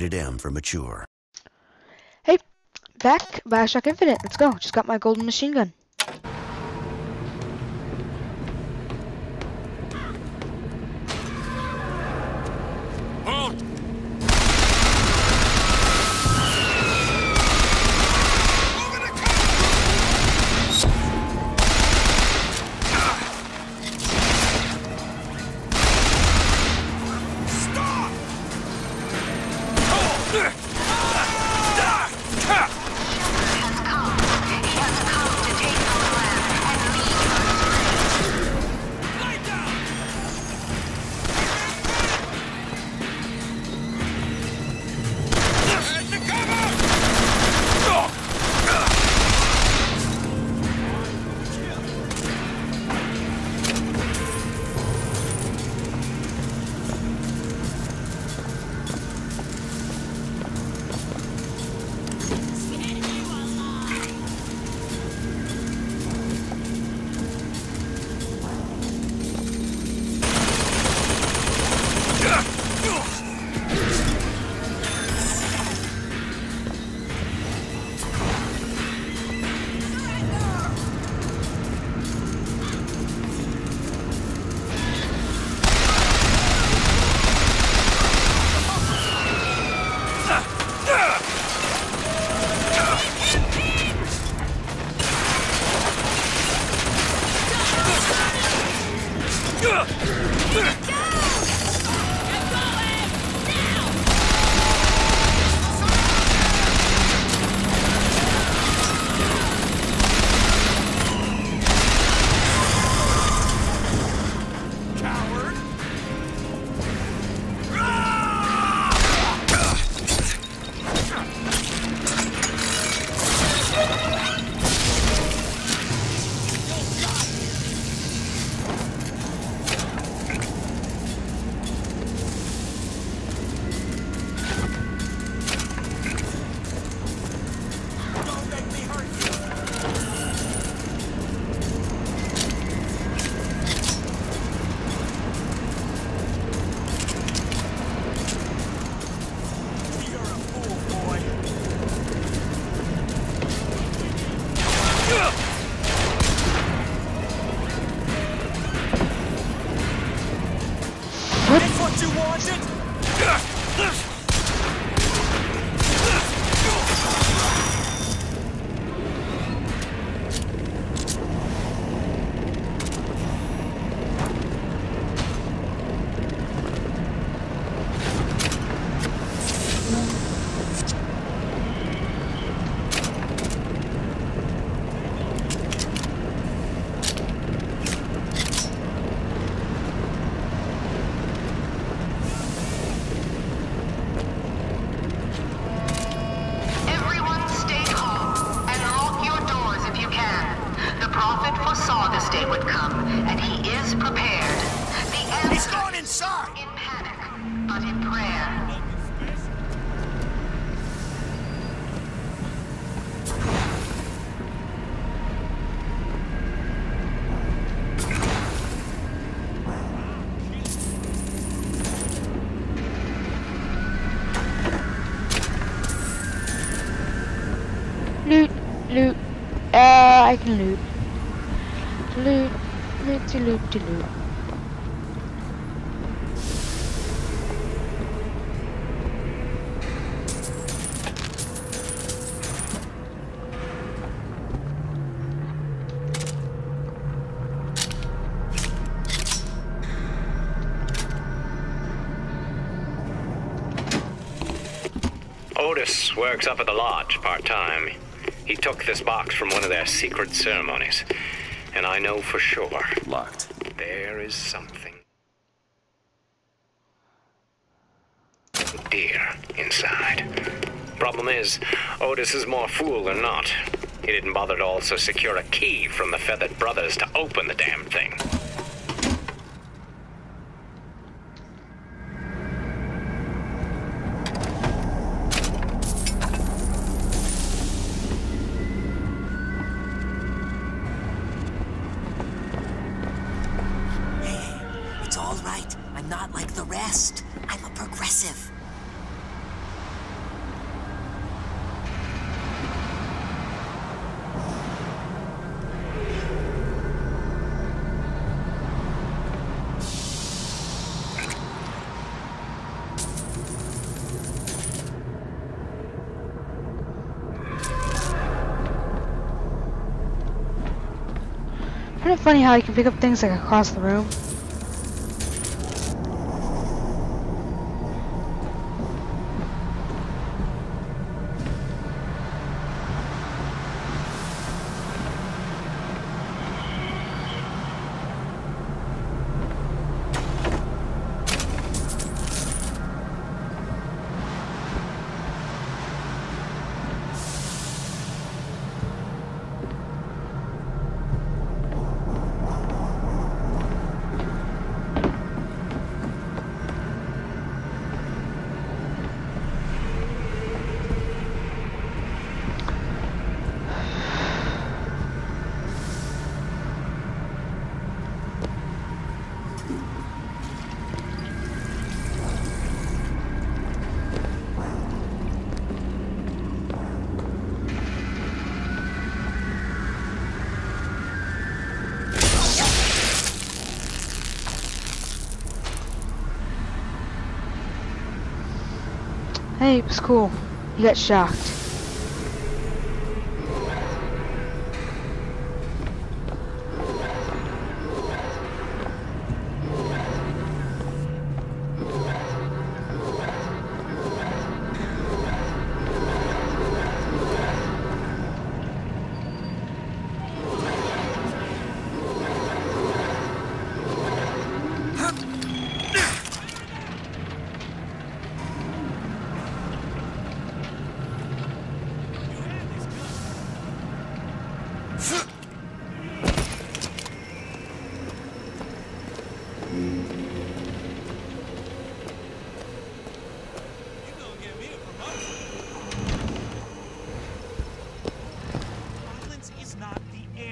Rated M for mature. Hey, back, Bioshock Infinite. Let's go. Just got my golden machine gun. Day would come, and he is prepared. The answer He's going inside! in panic, but in prayer. Loot, loot. Uh, I can loot. Otis works up at the lodge part time. He took this box from one of their secret ceremonies. And I know for sure Locked. there is something Deer inside. Problem is, Otis is more fool than not. He didn't bother to also secure a key from the Feathered Brothers to open the damn thing. not like the rest. I'm a progressive. Isn't funny how you can pick up things like across the room? It was cool. You got shocked.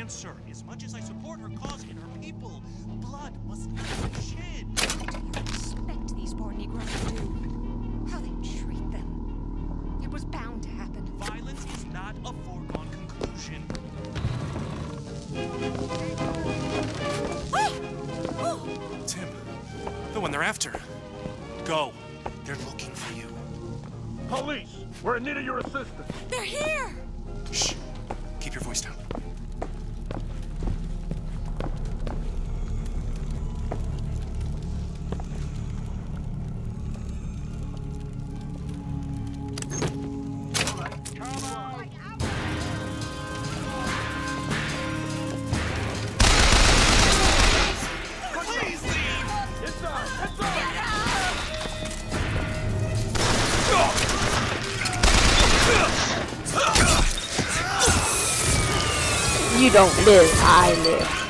Answer. As much as I support her cause and her people, blood must not be shed. What do you expect these poor Negroes to do. How they treat them. It was bound to happen. Violence is not a foregone conclusion. Oh! Tim, the one they're after. Go. They're looking for you. Police! We're in need of your assistance. They're here! You don't live, I live.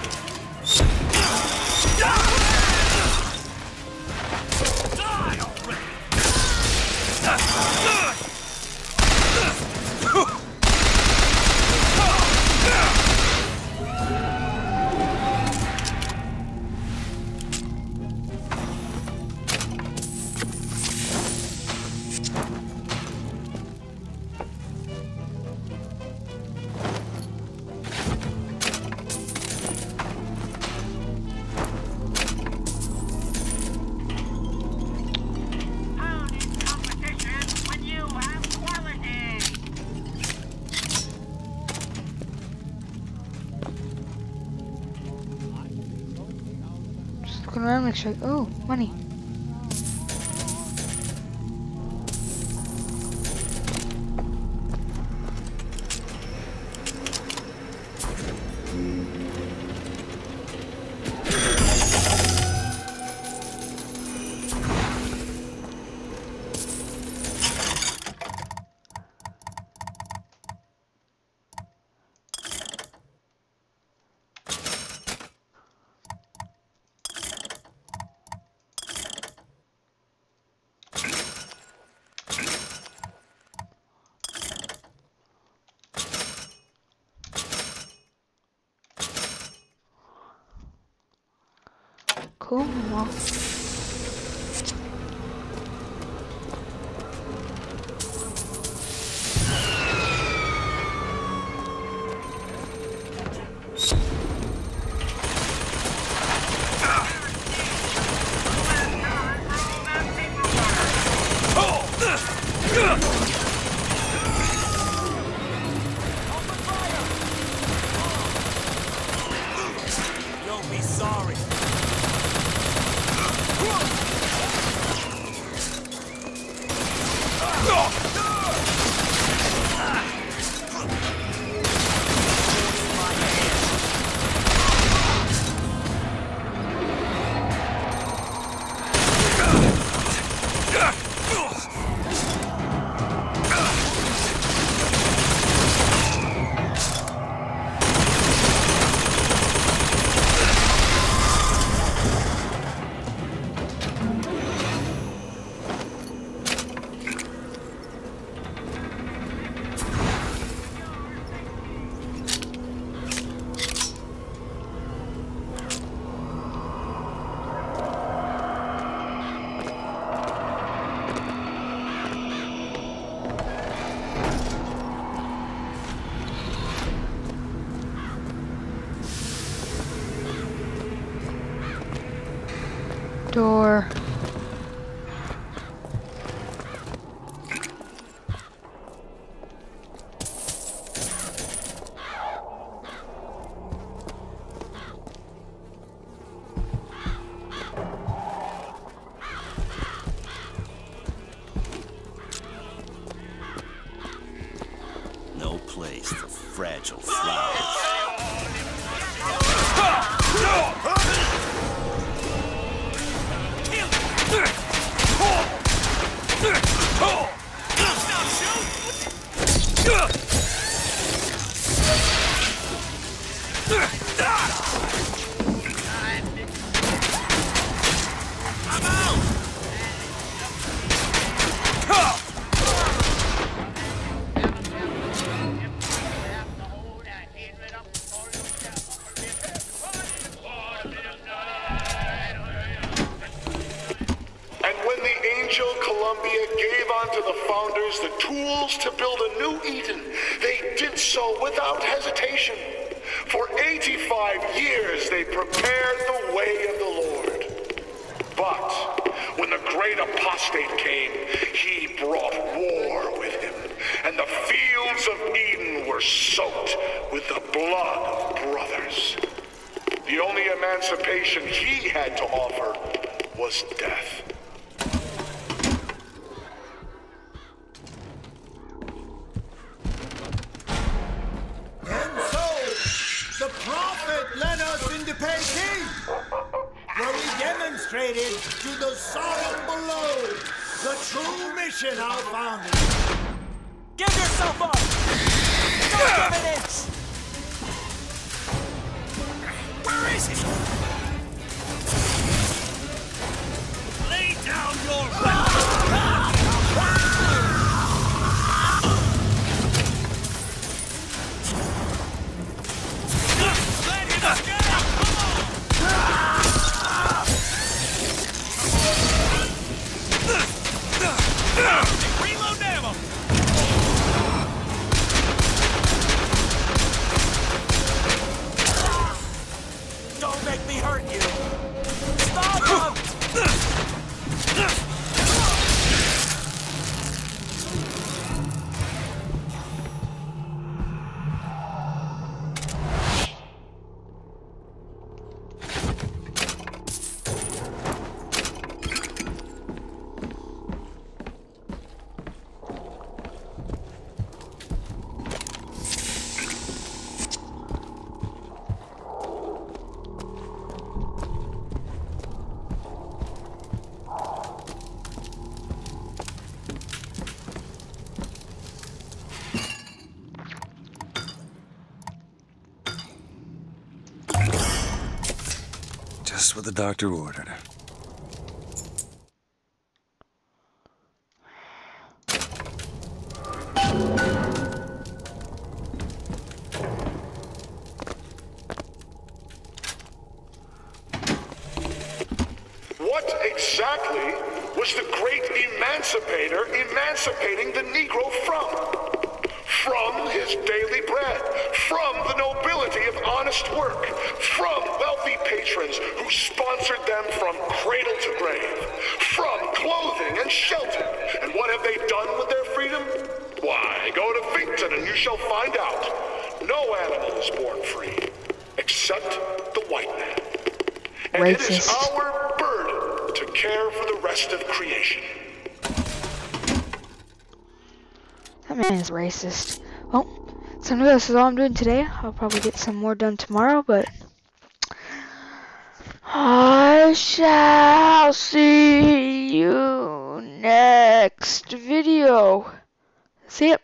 Sure. Oh, money. Cool. Well, No place for fragile flowers. To build a new Eden, they did so without hesitation. For 85 years they prepared the way of the Lord. But when the great apostate came, he brought war with him, and the fields of Eden were soaked with the blood of brothers. The only emancipation he had to offer was death. True mission our founders. Give yourself up! Don't give an inch! Where is he? Just what the doctor ordered. What exactly was the great emancipator emancipating the Negro from? From his daily bread, from the nobility of honest work, from wealthy patrons who sponsored them from cradle to grave, from clothing and shelter. And what have they done with their freedom? Why, go to Finkton and you shall find out. No animal is born free, except the white man. And it is our burden to care for the rest of creation. That man is racist. Well, so anyway, this is all I'm doing today. I'll probably get some more done tomorrow, but I shall see you next video. See ya.